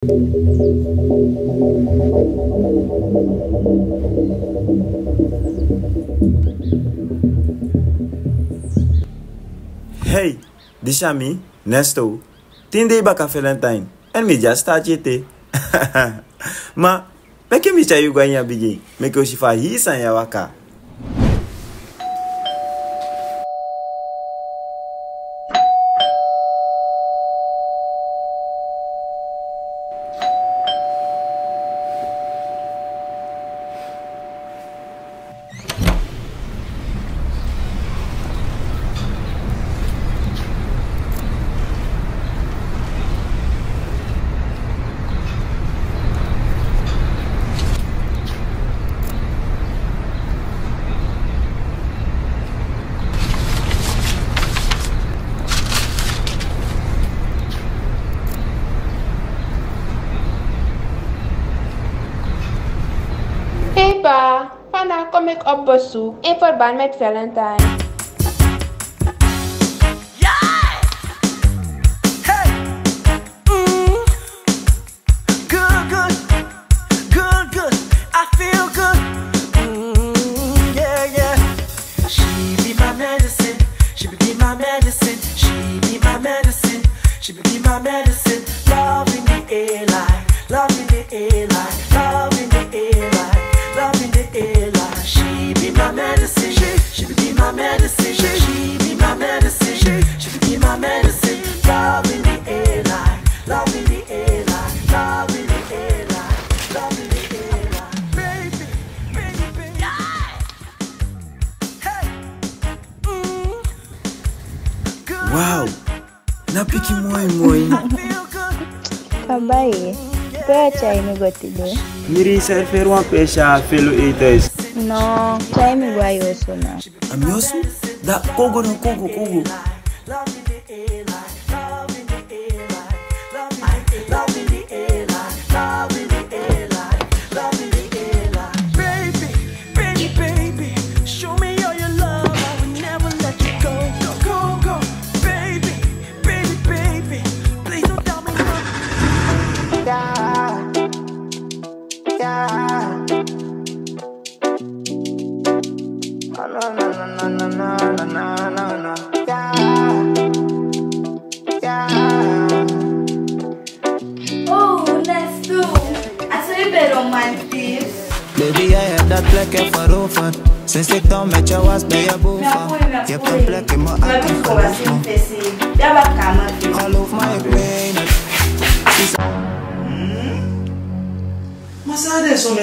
Hey, dis ami, Nesto, tinde i baka Valentine, and mi just staatje eh? te. ma, meke mi cha you gwa yin abigi, Make o shifa hi san ya waka. a pursuit, én Forbán megy Valentine. Wow, napiki moi moi. Kabai, pea chai mi gotido. Miri serfer wan pesha fellow eaters. No, chai mi gwa yoso na. Amiosu? Da kogo no kogo kogo.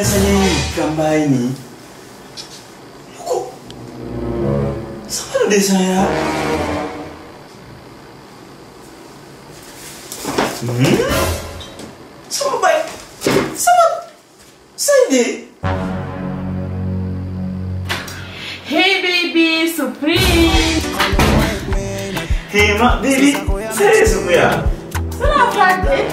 biasanya gambar ini kok sama deh saya hmm sama baik sama Sandy Hey baby, surprise! Hey mak baby, serius aku ya? Kenapa? Eh.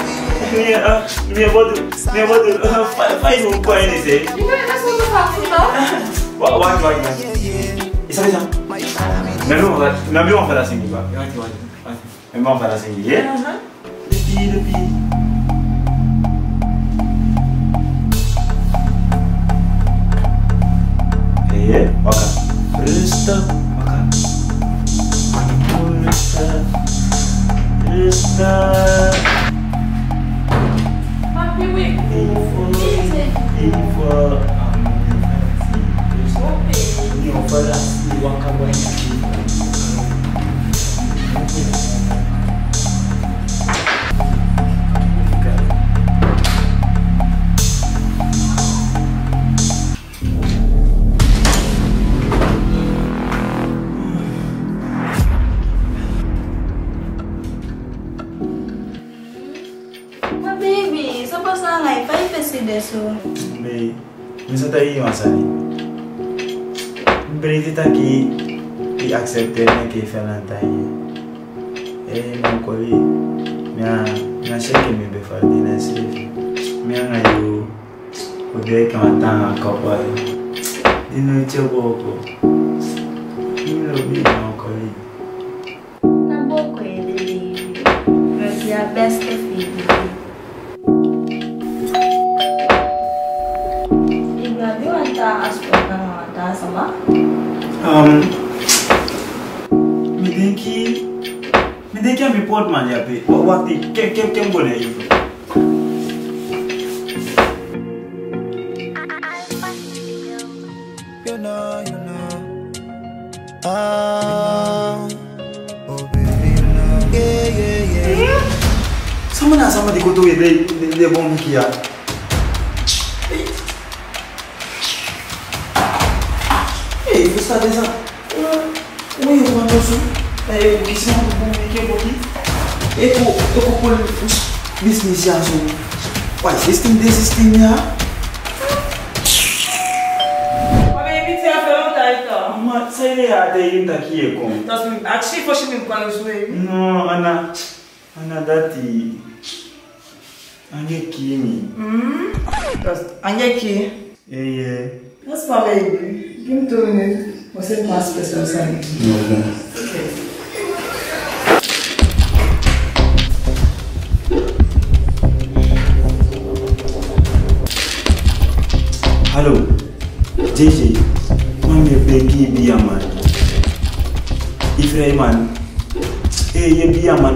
Ini, eh, ini apa bodoh. Minha avó vou faz um coins aí. Então, eu não é não? Vai, vai, vai. Isso aí, não. Não abriu uma pedacinha aqui, assim, vai. Vai, vai. Vai, é uma pedacinha aqui. Assim, é? Aham. Lepi, lepi. Yeah, okay. Rustig. Okay. Rustig. Rustig. happy with. You're um, tutaj yon sa li. Bredi ki pi aksepte men ki fe lantan ye. E man mia mi an cheke mi be fal di nan se. Mi an an yo, odeye ki an tan an kapwa yo. Di nou ite bo ko. Mi lo bi man koli. Boardman ya pe o waati kem kem kem bone e fo You know, you know. Ah, oh baby, you know. Yeah, yeah, yeah. Sama na sama di ko tuwi de de bon kia. Ei, você tá dessa? Oi, eu vou andar sul. É, isso é um bom aqui, eu vou aqui. Ik wil ook wel mis mis ja zo. Wat is dit deze steen ja? Mama, say they are the in the key. That's me. Actually, for she been calling No, Anna, Anna, daddy. Anya key me. Hmm. That's Anya key. Yeah, yeah. That's my baby. Give me two minutes. What's it past this person? No, no.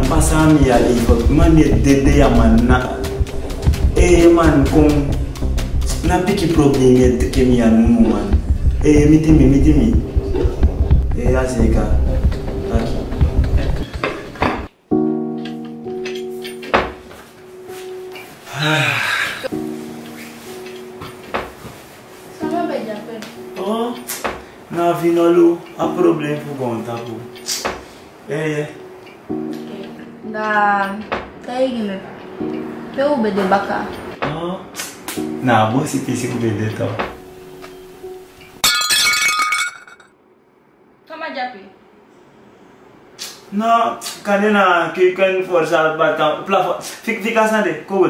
pasa mi ya ikot man ye dede ya man na e man kom na piki problem ye teke mi ya numu man e miti mi miti mi e ase ka taki oh, Na vinolo, a problem pou konta pou. E, e. Da, tayo gime. Pero ba de baka? Oh, na bo si pisi ku bede to. Sama Japan? No, kanina ki kan forsa ba ka plafo. Fik fikas na de, ko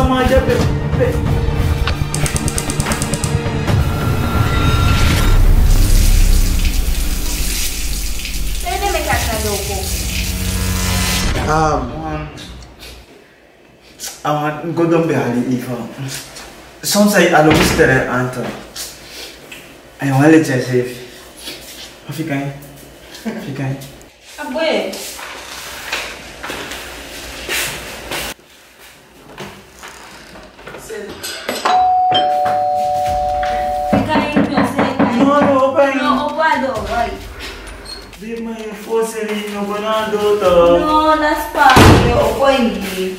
sá máa jẹ́ bẹ́ẹ̀ bẹ́ẹ̀. Um, àwọn nǹkan bẹ àlè ìfọ sọmsa àlọkù sítẹrẹ àǹtọ àyàwó ẹlẹtẹ ṣe àfikàn àfikàn. abọ́yẹ̀. Di mai fosse lì non banando to. No, la spazio, quindi.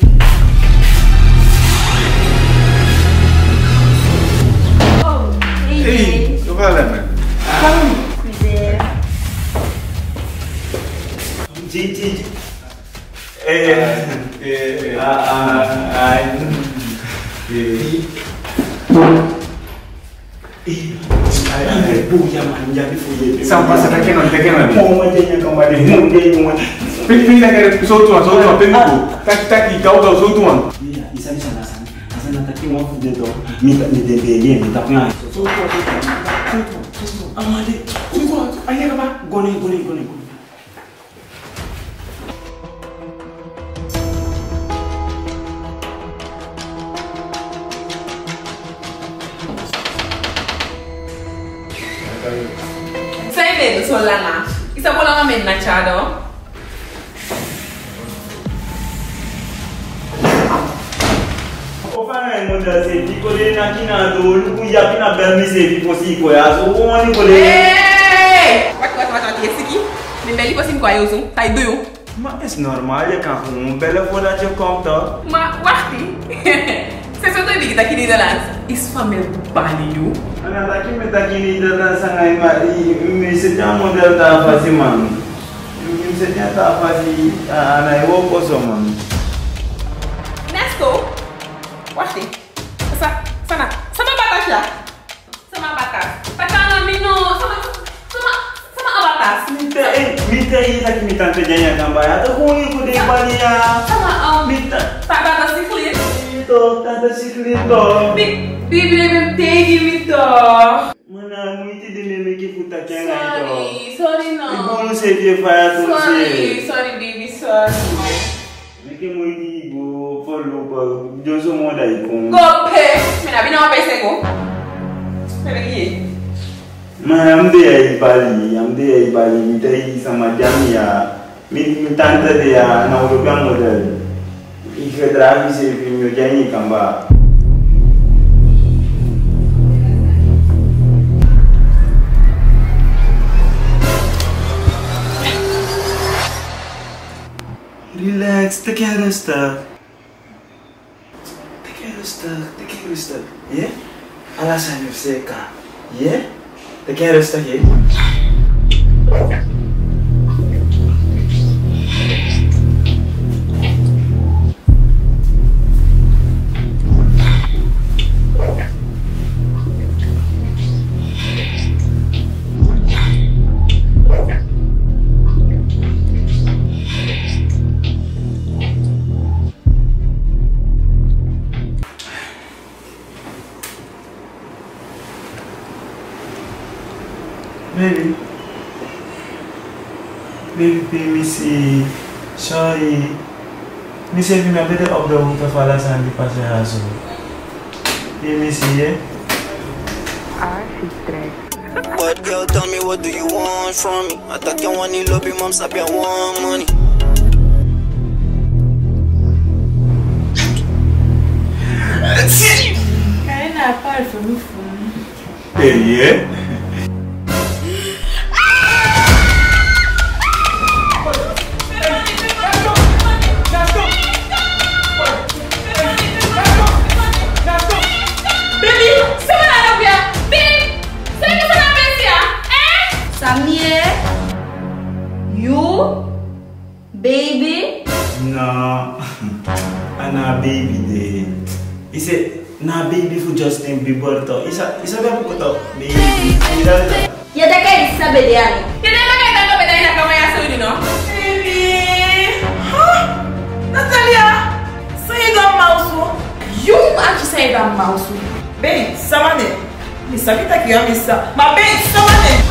Oh, ehi. Ehi, dove é me? Cos'è? Gigi. Eh, eh, ah, ah, ah. Eh. Buya man jadi fuye. Sampai sekarang kan nanti kan nanti. Mo ma jenya kembali. Mo jenya mo. Pilih nak kena sotuan, sotuan, pilih Tak tak kau kau sotuan. Iya, isa bisa nasan. Nasan nataki mo fu dedo. Minta ni de de ye, minta nga. Sotuan, sotuan, sotuan. Amade. Sotuan, ayah apa? Gone gone gone son lana. Isa pou lana men na chado. O fana yon moun da se, piko de na kina do, lupu ya kina belmi se, piko si kwa ya, so pou mani kwa de. Hey! Wat, wat, wat, wat, yesiki? Men beli kwa si mkwa yo zon, tay do yo. Ma es normal ye kan foun, beli e fwa da che kom to. Ma, wakti. Se soto yon bigi takini do lans, is famel bali yo. Ana da ki me da kini da da sangai ma i mi se ja model ta fa si man. Mi se ja ta fa si ana e wo ko so man. Nesto. Wachti. Sa, sana. Sama batas ya? Sama batas. Patanga mino. Sama, sama, sama abatas. Minta eh minta i da ki mi tante janya kamba ya. To ko ni ko de bani ya. Sama, um, Minta tak batas ni kulit. ito tante siklito. Bi, bibli mem tegi mito. Mana muiti de me me ki futa kenga ito. Sorry, sorry no. Como você vê, vai Sorry, sorry baby, sorry. Muito ego, falou para eu sou moda aí com. Go pay. Mina bina wa pese go. Pele ye. Mas am de aí bali, am de aí bali, me dei sama jamia, me me tanta de a na o bem modelo. E que drive se meu jani kamba. Relax, take care of stuff. Take care of stuff, take care of stuff. Yeah? Alasan yung seka. Yeah? Take care of stuff, yeah? misi Sorry. Misi evi mè bete op de wong te fala san di pase haso. E misi ye? But girl, tell me what do you want from me? I thought you want to love me, mom, stop your want money. Hey, yeah. Baby? No. I'm not baby day. Is it na baby for Justin Bieber to? Isa isa ba ko to? Baby. Baby. Ya da kai isa be dia. Ya da kai ta ko be dia na kama ya so ni no. Baby. Huh? Natalia. Say that mouse. You actually say that mouse. Babe, samane. Ni kita ki amisa. Ma baby, babe, samane.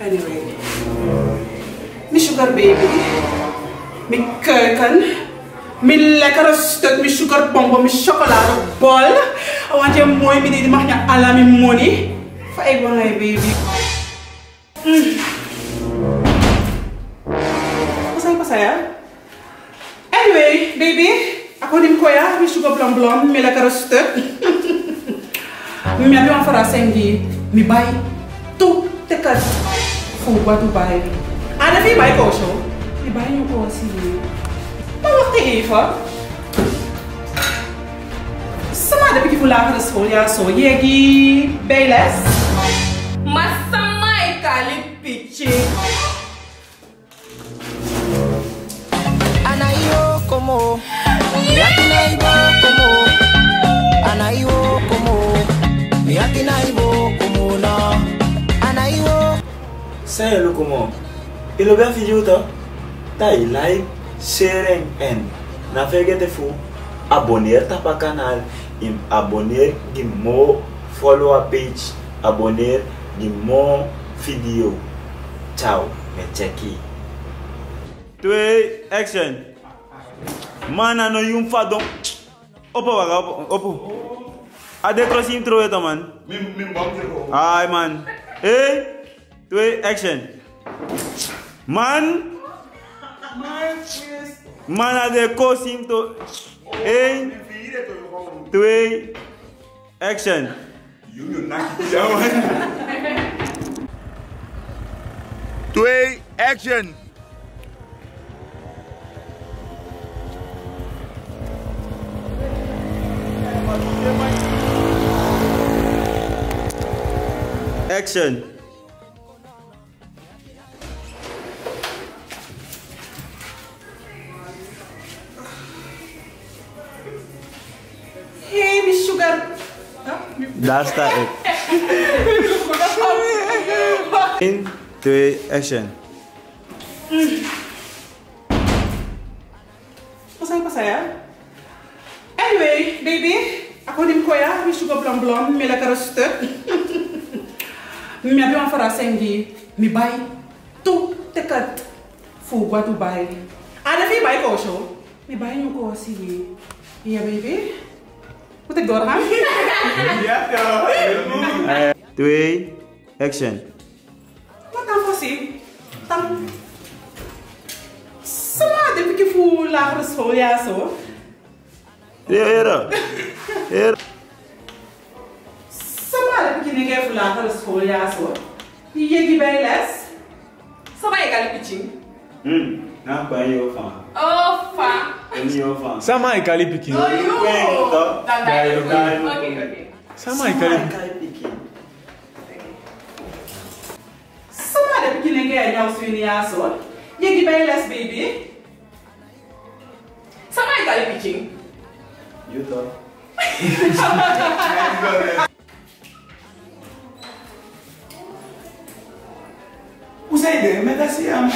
Anyway. Mi sugar baby. Mi keuken. Mi lekkere stuk, mi sugar bonbon, mi chocoladebol. Want je mooi met die mag je alla mi money. Voor ik een baby. Mm. Wat saya? Anyway, baby. Ako dim ko ya, mi sugar blom blom, mi lekkere stuk. Mi abi wan fara sengi, mi bai. Tu take us for what to buy. And if you buy kosho, you buy your kosho. Maar wacht even. Sama heb ik je voor lager school, ja, zo. Jegi, bijles. Yeah. sama Yeah. al pitje. Anayo, komo. Yakina komo. Anayo, komo. Yakina. Sen lukumo. Ilo ben fi juto. Ta ilai seren en. Na de fu. Aboneer tapa canal, Im abonar de mo follow a page. abonar de mo vídeo, tchau, Me checki. Twee, action. mano no yum fadon. Opo waga, opo. opo. A decrosse intro, man. Ai, mano, Ei! three, action. Man. Man is. Man as they cause to. In. Three. Action. You do not Two, Action. Action. Huh? Daar sta ik. Eén, twee, action. Pasay pasay ah. Anyway, baby, ako dim ko ya, mi sugar blom blom, mi la karo stuk. Mi abi wan fara mi bay tu tekat fu gwa tu bay. Ada fi bay ko show. Mi bay nyo ko si. Iya baby. Moet ik doorgaan? ja, ja. Twee, action. Wat dan voor zie? Dan. Sama, de pikje voor lagere school, ja zo. Ja, heren. Heren. Sama, de pikje niet. Je die je de pitching. Hmm, nou ben je. Oh, van. Eliofan. Sa mai cali pikin. No, you. Cuento. Dai, dai. Okay, okay. Sa mai cali pikin. Sa mai pikin nge ya nyau swini aso. Ye gi less baby. Sa mai cali pikin. You do. Usai de, me da siam.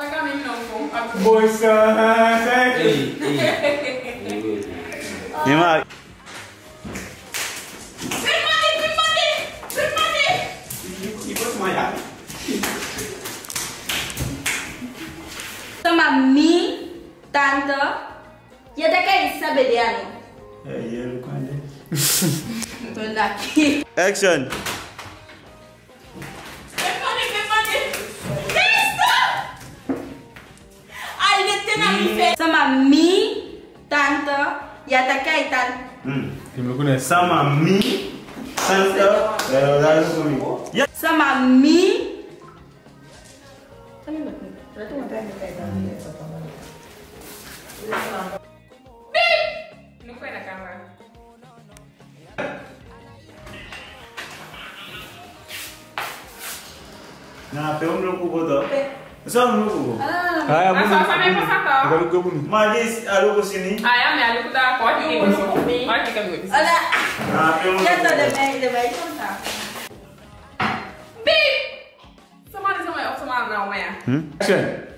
Atacamente não, com um Boiçã, Ei, ei. Ei, Toma mi, tanto, e até quem sabe de ano. É, eu quando. Tô daqui. Action! Sama mi, tante, ya da kai tan. Hmm. Terima kasih. Sama mi. Santa. Pero dale conmigo. Ya. Sama mi. Nah, pe un loc cu botă. Sau un loc cu. Ah, só só me passar tá. Ah. Agora o bonito. Mas alugo sininho. Ah, é, me alugo da corte. Olha aqui, Camilo. Olha. Ah, pelo amor. Já tô de bem, de bem, então tá. Bip! Samara, Samara, Samara não, é. Hum? Sim.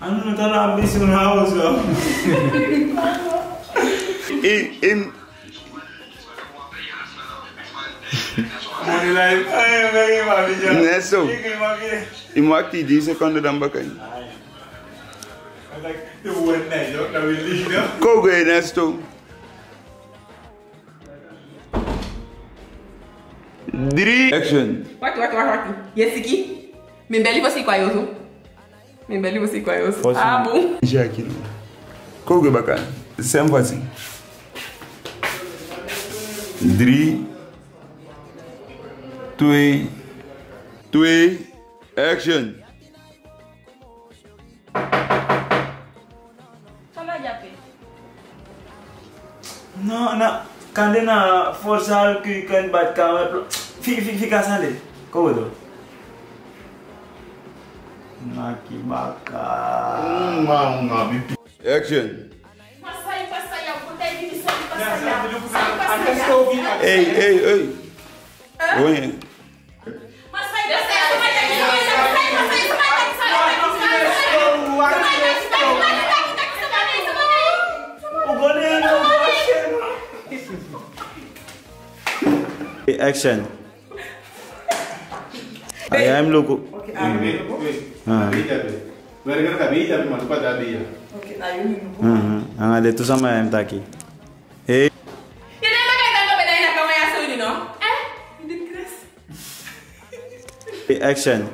I'm not gonna be não house. in in Ne so. Imwaki dise kondo damba kany. Kogo é, né, nesto Dri. Action. Watu watu watu watu. Yesiki. Membeli você kwa é, me Membeli você com é, yoso. Posso. Ah, bom. Já aqui. Kogo bacana. Sempre assim. Dri. 3, 3, action! Kama jape? Nan, nan, kande nan forsal ki kan bat kamer, fi, fi, fi kasande, kowe do? Naki baka... Mwa, mwa, bipi... Action! Pasay, pasay, apote, bipi, pasay, pasay, pasay, pasay... Ey, ey, ey! Ah, kan kan. Oi. Passai, passai, passai, passai, passai, passai, O goleiro, o goleiro. Action. I am look. Wait, wait. Ah. Abi tapi. Gara-gara kami tapi masuk pada abi ya. Hmm, ang ada tu sama yang taki. Hey, Action.